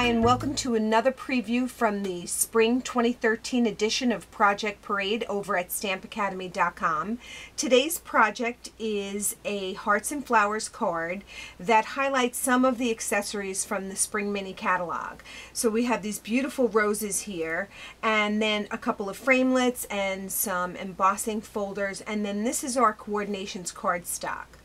Hi, and welcome to another preview from the spring 2013 edition of Project Parade over at stampacademy.com. Today's project is a Hearts and Flowers card that highlights some of the accessories from the spring mini catalog. So we have these beautiful roses here, and then a couple of framelits and some embossing folders, and then this is our core'dinations card stock.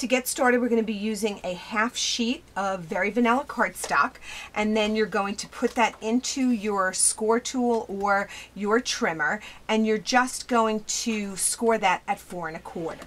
To get started, we're going to be using a half sheet of very vanilla cardstock, and then you're going to put that into your score tool or your trimmer, and you're just going to score that at four and a quarter.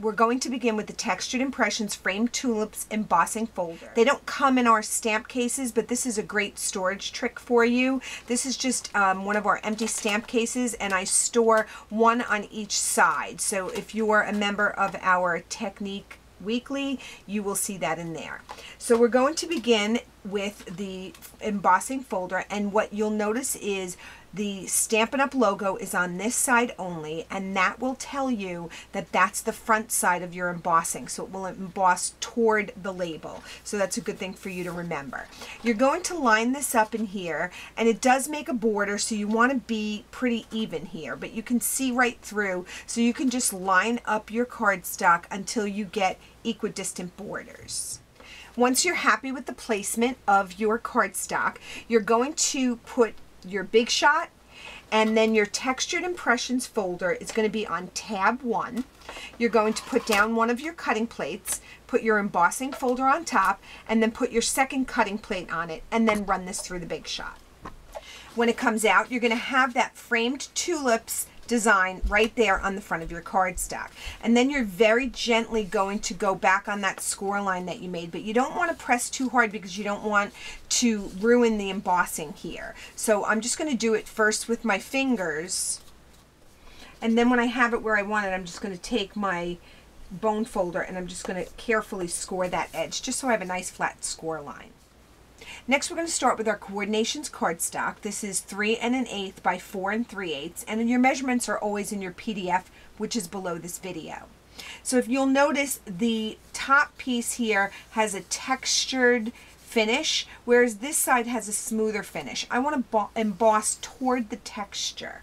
We're going to begin with the Textured Impressions Framed Tulips Embossing Folder. They don't come in our stamp cases, but this is a great storage trick for you. This is just um, one of our empty stamp cases, and I store one on each side. So if you are a member of our Technique weekly, you will see that in there. So we're going to begin with the embossing folder and what you'll notice is the Stampin' Up! logo is on this side only, and that will tell you that that's the front side of your embossing, so it will emboss toward the label. So that's a good thing for you to remember. You're going to line this up in here, and it does make a border, so you want to be pretty even here, but you can see right through, so you can just line up your cardstock until you get equidistant borders. Once you're happy with the placement of your cardstock, you're going to put your Big Shot, and then your Textured Impressions folder is going to be on tab 1. You're going to put down one of your cutting plates, put your embossing folder on top, and then put your second cutting plate on it, and then run this through the Big Shot. When it comes out, you're going to have that framed tulips design right there on the front of your cardstock. And then you're very gently going to go back on that score line that you made, but you don't want to press too hard because you don't want to ruin the embossing here. So I'm just going to do it first with my fingers. And then when I have it where I want it, I'm just going to take my bone folder and I'm just going to carefully score that edge just so I have a nice flat score line. Next, we're going to start with our core'dinations cardstock. This is 3 and an eighth by 4 and 3 eighths, and your measurements are always in your PDF, which is below this video. So if you'll notice, the top piece here has a textured finish, whereas this side has a smoother finish. I want to emboss toward the texture.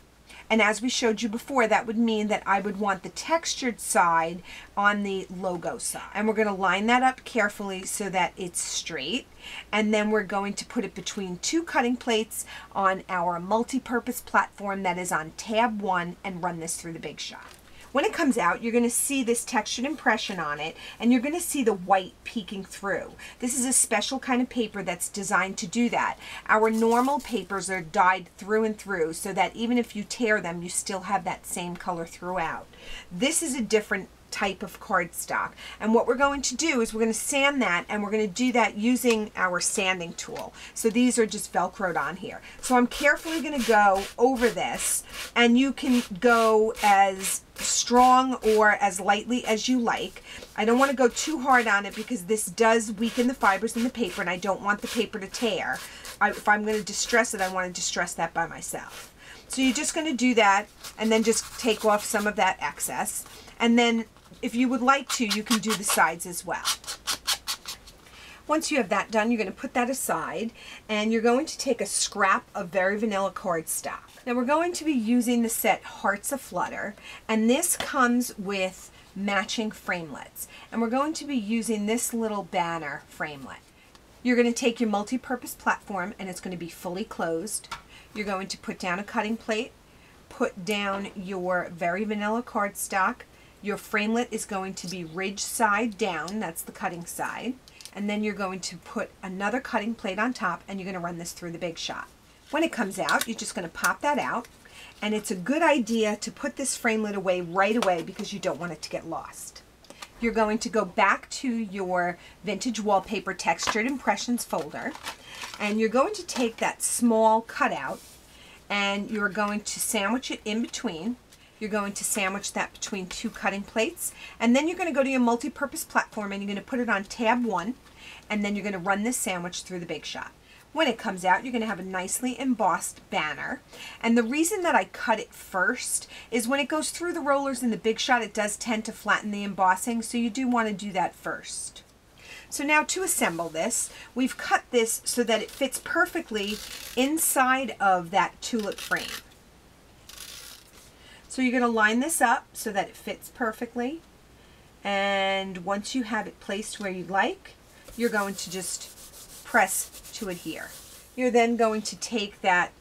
And as we showed you before, that would mean that I would want the textured side on the logo side. And we're going to line that up carefully so that it's straight. And then we're going to put it between two cutting plates on our multi-purpose platform that is on tab one and run this through the Big Shot. When it comes out, you're going to see this textured impression on it, and you're going to see the white peeking through. This is a special kind of paper that's designed to do that. Our normal papers are dyed through and through, so that even if you tear them, you still have that same color throughout. This is a different type of cardstock. And what we're going to do is we're going to sand that and we're going to do that using our sanding tool. So these are just Velcroed on here. So I'm carefully going to go over this and you can go as strong or as lightly as you like. I don't want to go too hard on it because this does weaken the fibers in the paper and I don't want the paper to tear. I, if I'm going to distress it, I want to distress that by myself. So you're just going to do that and then just take off some of that excess. And then if you would like to, you can do the sides as well. Once you have that done, you're going to put that aside and you're going to take a scrap of Very Vanilla cardstock. Now we're going to be using the set Hearts a Flutter and this comes with matching framelits. And we're going to be using this little banner framelit. You're going to take your multi-purpose platform and it's going to be fully closed. You're going to put down a cutting plate, put down your Very Vanilla cardstock, your framelit is going to be ridge side down, that's the cutting side. And then you're going to put another cutting plate on top and you're going to run this through the Big Shot. When it comes out, you're just going to pop that out. And it's a good idea to put this framelit away right away because you don't want it to get lost. You're going to go back to your Vintage Wallpaper Textured Impressions folder. And you're going to take that small cutout and you're going to sandwich it in between you're going to sandwich that between two cutting plates. And then you're going to go to your multi-purpose platform and you're going to put it on tab one. And then you're going to run this sandwich through the Big Shot. When it comes out, you're going to have a nicely embossed banner. And the reason that I cut it first is when it goes through the rollers in the Big Shot, it does tend to flatten the embossing. So you do want to do that first. So now to assemble this, we've cut this so that it fits perfectly inside of that tulip frame. So you're going to line this up so that it fits perfectly. And once you have it placed where you'd like, you're going to just press to adhere. You're then going to take that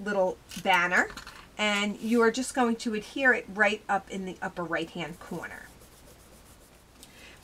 little banner and you are just going to adhere it right up in the upper right hand corner.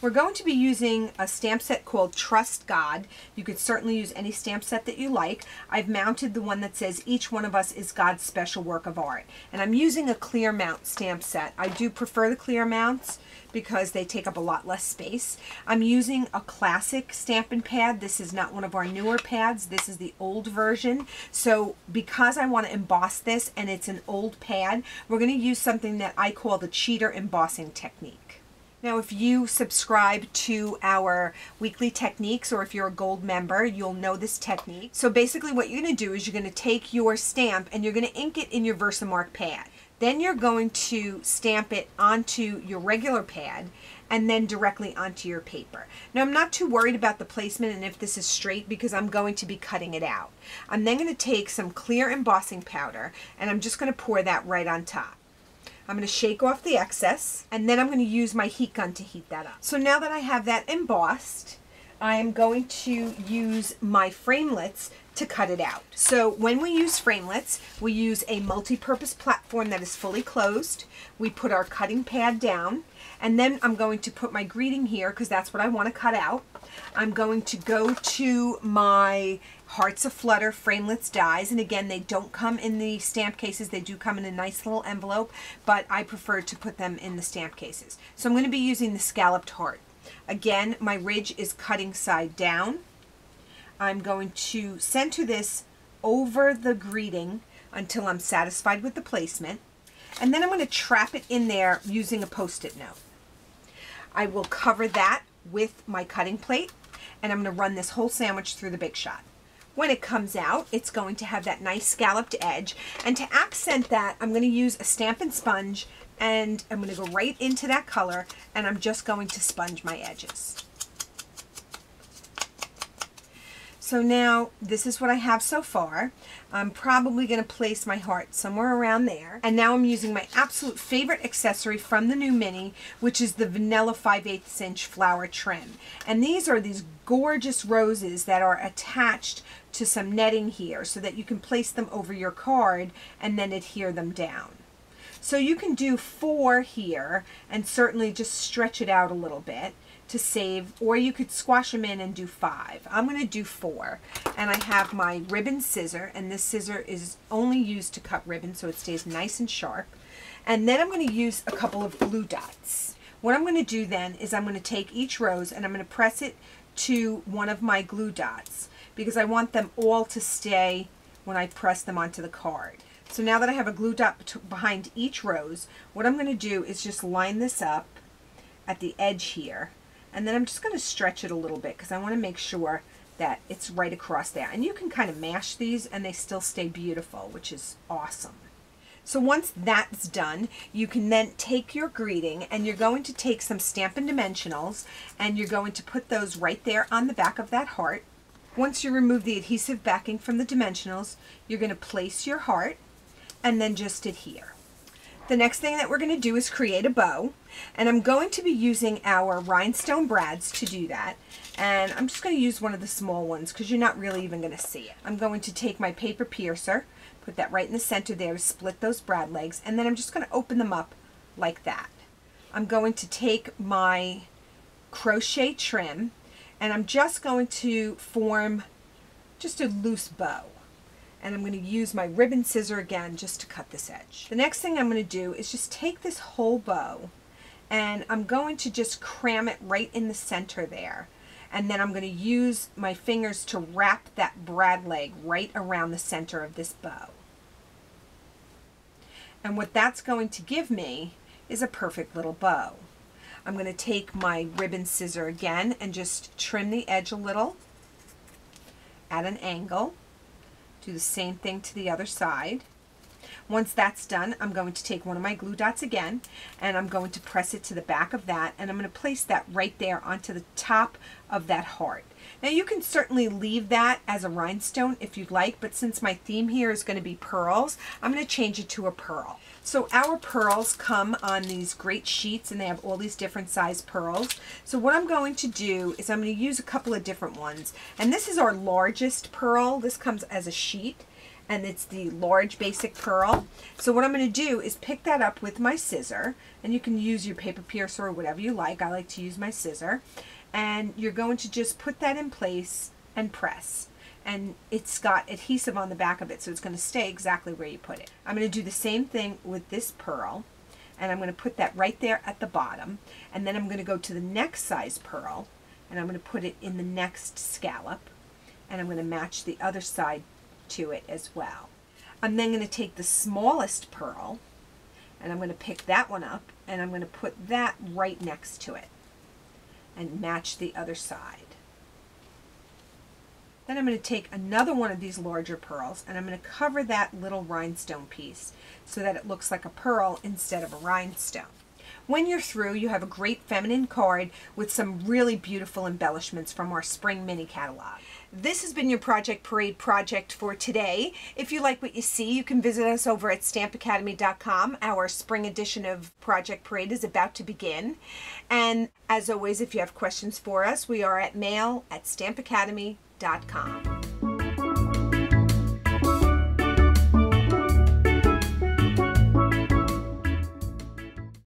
We're going to be using a stamp set called Trust God. You could certainly use any stamp set that you like. I've mounted the one that says each one of us is God's special work of art. And I'm using a clear mount stamp set. I do prefer the clear mounts because they take up a lot less space. I'm using a classic Stampin' Pad. This is not one of our newer pads. This is the old version. So because I want to emboss this and it's an old pad, we're going to use something that I call the cheater embossing technique. Now, if you subscribe to our weekly techniques or if you're a gold member, you'll know this technique. So basically what you're going to do is you're going to take your stamp and you're going to ink it in your Versamark pad. Then you're going to stamp it onto your regular pad and then directly onto your paper. Now I'm not too worried about the placement and if this is straight because I'm going to be cutting it out. I'm then going to take some clear embossing powder and I'm just going to pour that right on top. I'm going to shake off the excess and then I'm going to use my heat gun to heat that up. So now that I have that embossed, I am going to use my framelits to cut it out. So when we use framelits, we use a multi-purpose platform that is fully closed. We put our cutting pad down and then I'm going to put my greeting here because that's what I want to cut out. I'm going to go to my Hearts a Flutter framelits dies. And again, they don't come in the stamp cases. They do come in a nice little envelope, but I prefer to put them in the stamp cases. So I'm going to be using the scalloped heart. Again, my ridge is cutting side down. I'm going to center this over the greeting until I'm satisfied with the placement. And then I'm going to trap it in there using a post-it note. I will cover that with my cutting plate and I'm going to run this whole sandwich through the Big Shot. When it comes out, it's going to have that nice scalloped edge. And to accent that, I'm going to use a Stampin' Sponge and I'm going to go right into that color and I'm just going to sponge my edges. So now this is what I have so far. I'm probably going to place my heart somewhere around there. And now I'm using my absolute favorite accessory from the new Mini, which is the Vanilla 5 8 inch flower trim. And these are these gorgeous roses that are attached to some netting here so that you can place them over your card and then adhere them down. So you can do four here and certainly just stretch it out a little bit to save, or you could squash them in and do five. I'm going to do four. And I have my ribbon scissor, and this scissor is only used to cut ribbon so it stays nice and sharp. And then I'm going to use a couple of glue dots. What I'm going to do then is I'm going to take each rose and I'm going to press it to one of my glue dots because I want them all to stay when I press them onto the card. So now that I have a glue dot behind each rose, what I'm going to do is just line this up at the edge here and then I'm just going to stretch it a little bit because I want to make sure that it's right across there. And you can kind of mash these and they still stay beautiful, which is awesome. So once that's done, you can then take your greeting and you're going to take some Stampin' Dimensionals and you're going to put those right there on the back of that heart. Once you remove the adhesive backing from the dimensionals, you're going to place your heart and then just adhere. The next thing that we're going to do is create a bow. And I'm going to be using our rhinestone brads to do that. And I'm just going to use one of the small ones because you're not really even going to see it. I'm going to take my paper piercer, put that right in the center there to split those brad legs. And then I'm just going to open them up like that. I'm going to take my crochet trim and I'm just going to form just a loose bow and I'm going to use my ribbon scissor again just to cut this edge. The next thing I'm going to do is just take this whole bow and I'm going to just cram it right in the center there and then I'm going to use my fingers to wrap that brad leg right around the center of this bow. And what that's going to give me is a perfect little bow. I'm going to take my ribbon scissor again and just trim the edge a little at an angle do the same thing to the other side. Once that's done, I'm going to take one of my glue dots again and I'm going to press it to the back of that and I'm going to place that right there onto the top of that heart. Now you can certainly leave that as a rhinestone if you'd like, but since my theme here is going to be pearls, I'm going to change it to a pearl. So our pearls come on these great sheets and they have all these different size pearls. So what I'm going to do is I'm going to use a couple of different ones. And this is our largest pearl. This comes as a sheet and it's the large basic pearl. So what I'm going to do is pick that up with my scissor and you can use your paper piercer or whatever you like. I like to use my scissor and you're going to just put that in place and press and it's got adhesive on the back of it so it's going to stay exactly where you put it. I'm going to do the same thing with this pearl and I'm going to put that right there at the bottom and then I'm going to go to the next size pearl and I'm going to put it in the next scallop and I'm going to match the other side to it as well. I'm then going to take the smallest pearl and I'm going to pick that one up and I'm going to put that right next to it and match the other side. Then I'm going to take another one of these larger pearls and I'm going to cover that little rhinestone piece so that it looks like a pearl instead of a rhinestone. When you're through, you have a great feminine card with some really beautiful embellishments from our spring mini catalog. This has been your Project Parade project for today. If you like what you see, you can visit us over at stampacademy.com. Our spring edition of Project Parade is about to begin. And as always, if you have questions for us, we are at mail at stampacademy.com.